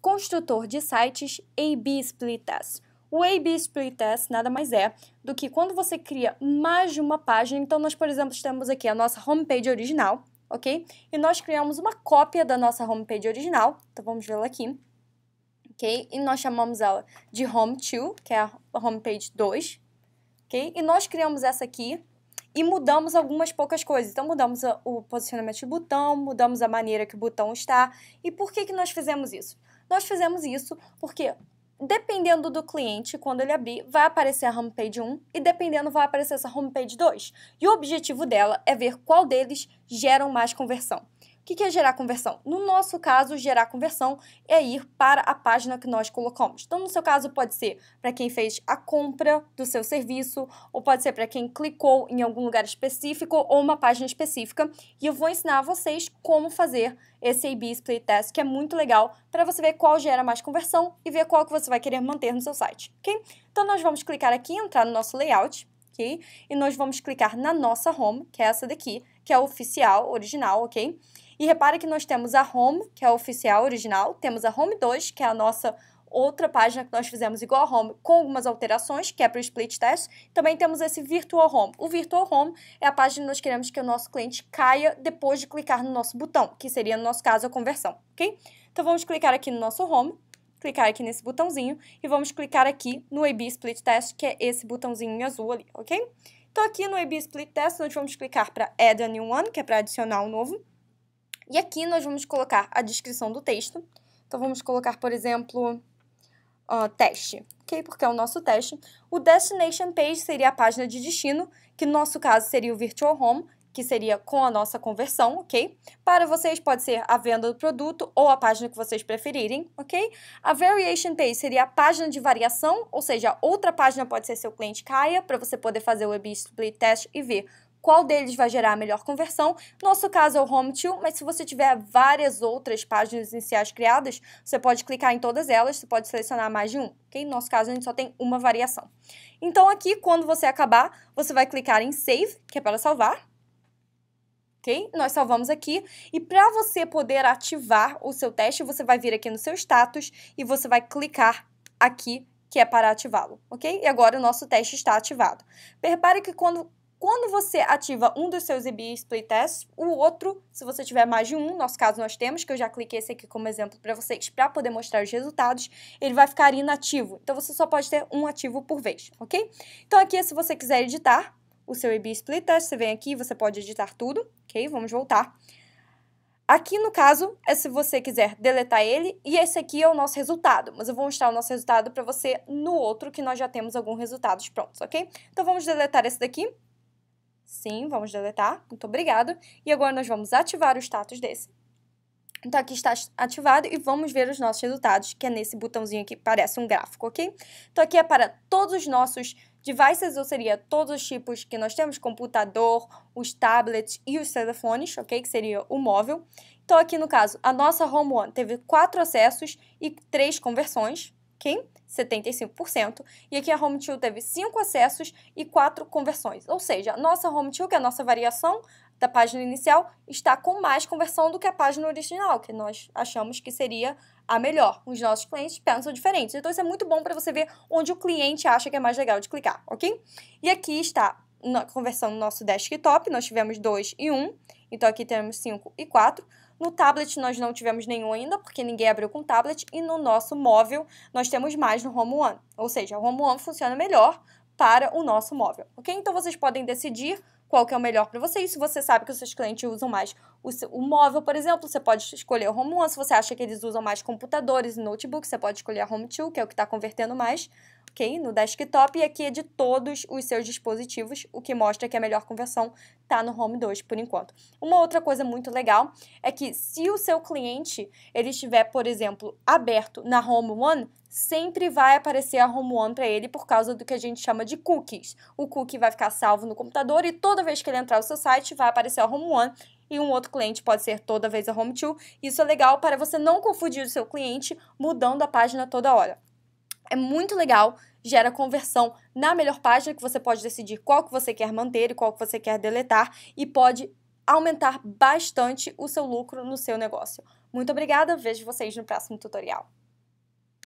construtor de sites A-B Split Test. O A-B Split Test nada mais é do que quando você cria mais de uma página. Então, nós, por exemplo, temos aqui a nossa homepage original, ok? E nós criamos uma cópia da nossa homepage original. Então, vamos vê-la aqui. Ok? E nós chamamos ela de Home 2, que é a homepage 2. Ok? E nós criamos essa aqui e mudamos algumas poucas coisas. Então, mudamos o posicionamento do botão, mudamos a maneira que o botão está. E por que, que nós fizemos isso? Nós fizemos isso porque, dependendo do cliente, quando ele abrir, vai aparecer a homepage 1 e, dependendo, vai aparecer essa homepage 2. E o objetivo dela é ver qual deles geram mais conversão. O que é gerar conversão? No nosso caso, gerar conversão é ir para a página que nós colocamos. Então, no seu caso, pode ser para quem fez a compra do seu serviço, ou pode ser para quem clicou em algum lugar específico ou uma página específica. E eu vou ensinar vocês como fazer esse A-B Split Test, que é muito legal para você ver qual gera mais conversão e ver qual que você vai querer manter no seu site, ok? Então, nós vamos clicar aqui, entrar no nosso layout, ok? E nós vamos clicar na nossa home, que é essa daqui, que é oficial, original, ok? E repare que nós temos a Home, que é a oficial original, temos a Home 2, que é a nossa outra página que nós fizemos igual a Home, com algumas alterações, que é para o split test. Também temos esse Virtual Home. O Virtual Home é a página que nós queremos que o nosso cliente caia depois de clicar no nosso botão, que seria, no nosso caso, a conversão, ok? Então, vamos clicar aqui no nosso Home, clicar aqui nesse botãozinho e vamos clicar aqui no A-B Split Test, que é esse botãozinho em azul ali, ok? Então, aqui no A-B Split Test, nós vamos clicar para Add a New One, que é para adicionar um novo. E aqui nós vamos colocar a descrição do texto. Então, vamos colocar, por exemplo, uh, teste, ok? Porque é o nosso teste. O Destination Page seria a página de destino, que no nosso caso seria o Virtual Home, que seria com a nossa conversão, ok? Para vocês pode ser a venda do produto ou a página que vocês preferirem, ok? A Variation Page seria a página de variação, ou seja, outra página pode ser seu cliente caia, para você poder fazer o Web Split Test e ver qual deles vai gerar a melhor conversão. Nosso caso é o Home to, mas se você tiver várias outras páginas iniciais criadas, você pode clicar em todas elas, você pode selecionar mais de um, ok? No nosso caso, a gente só tem uma variação. Então, aqui, quando você acabar, você vai clicar em Save, que é para salvar, ok? Nós salvamos aqui, e para você poder ativar o seu teste, você vai vir aqui no seu status e você vai clicar aqui que é para ativá-lo, ok? E agora o nosso teste está ativado. Repare que quando quando você ativa um dos seus EB Split Tests, o outro, se você tiver mais de um, no nosso caso nós temos, que eu já cliquei esse aqui como exemplo para vocês, para poder mostrar os resultados, ele vai ficar inativo. Então, você só pode ter um ativo por vez, ok? Então, aqui, se você quiser editar o seu EB Split você vem aqui, você pode editar tudo, ok? Vamos voltar. Aqui, no caso, é se você quiser deletar ele, e esse aqui é o nosso resultado, mas eu vou mostrar o nosso resultado para você no outro, que nós já temos alguns resultados prontos, ok? Então, vamos deletar esse daqui. Sim, vamos deletar. Muito obrigado. E agora nós vamos ativar o status desse. Então, aqui está ativado e vamos ver os nossos resultados, que é nesse botãozinho aqui parece um gráfico, ok? Então, aqui é para todos os nossos devices, ou seria todos os tipos que nós temos, computador, os tablets e os telefones, ok? Que seria o móvel. Então, aqui no caso, a nossa Home One teve quatro acessos e três conversões, ok? 75%. E aqui a Home 2 teve 5 acessos e 4 conversões. Ou seja, a nossa Home 2, que é a nossa variação da página inicial, está com mais conversão do que a página original, que nós achamos que seria a melhor. Os nossos clientes pensam diferentes. Então, isso é muito bom para você ver onde o cliente acha que é mais legal de clicar, ok? E aqui está a conversão no nosso desktop, nós tivemos 2 e 1. Um, então, aqui temos 5 e 4. No tablet nós não tivemos nenhum ainda, porque ninguém abriu com tablet, e no nosso móvel nós temos mais no Home One. Ou seja, o Home One funciona melhor para o nosso móvel, ok? Então vocês podem decidir qual que é o melhor para vocês. Se você sabe que os seus clientes usam mais o, seu, o, móvel, por exemplo, você pode escolher o Home One. Se você acha que eles usam mais computadores e notebooks, você pode escolher a Home 2, que é o que está convertendo mais ok? No desktop e aqui é de todos os seus dispositivos, o que mostra que a melhor conversão está no Home 2 por enquanto. Uma outra coisa muito legal é que se o seu cliente ele estiver, por exemplo, aberto na Home One, sempre vai aparecer a Home One para ele por causa do que a gente chama de cookies. O cookie vai ficar salvo no computador e toda vez que ele entrar no seu site vai aparecer a Home One e um outro cliente pode ser toda vez a Home 2. Isso é legal para você não confundir o seu cliente mudando a página toda hora. É muito legal, gera conversão na melhor página que você pode decidir qual que você quer manter e qual que você quer deletar e pode aumentar bastante o seu lucro no seu negócio. Muito obrigada, vejo vocês no próximo tutorial.